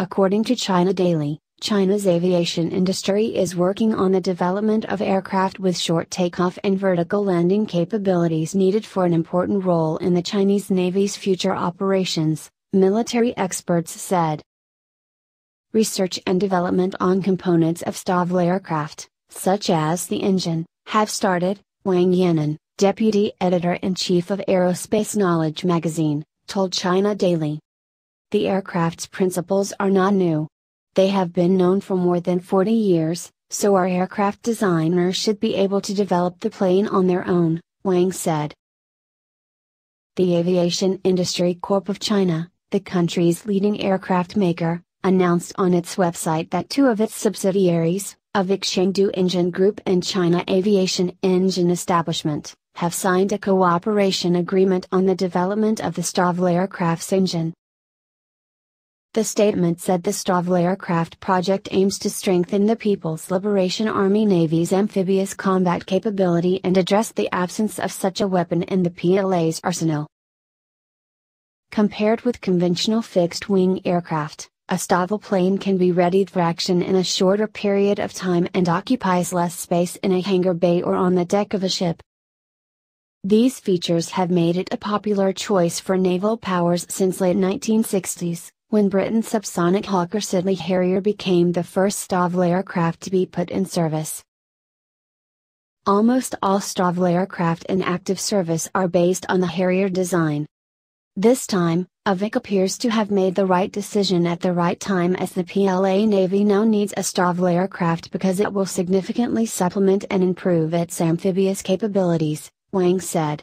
according to China Daily. China's aviation industry is working on the development of aircraft with short takeoff and vertical landing capabilities needed for an important role in the Chinese Navy's future operations, military experts said. Research and development on components of STOVL aircraft, such as the engine, have started, Wang Yanan, deputy editor in chief of Aerospace Knowledge magazine, told China Daily. The aircraft's principles are not new, they have been known for more than 40 years, so our aircraft designers should be able to develop the plane on their own, Wang said. The Aviation Industry Corp of China, the country's leading aircraft maker, announced on its website that two of its subsidiaries, Avic Chengdu Engine Group and China Aviation Engine Establishment, have signed a cooperation agreement on the development of the STOVL aircraft's engine. The statement said the STOVL aircraft project aims to strengthen the People's Liberation Army Navy's amphibious combat capability and address the absence of such a weapon in the PLA's arsenal. Compared with conventional fixed wing aircraft, a STOVL plane can be readied for action in a shorter period of time and occupies less space in a hangar bay or on the deck of a ship. These features have made it a popular choice for naval powers since late 1960s when Britain's subsonic Hawker Siddeley Harrier became the first STOVL aircraft to be put in service. Almost all STOVL aircraft in active service are based on the Harrier design. This time, Avic appears to have made the right decision at the right time as the PLA Navy now needs a STOVL aircraft because it will significantly supplement and improve its amphibious capabilities, Wang said.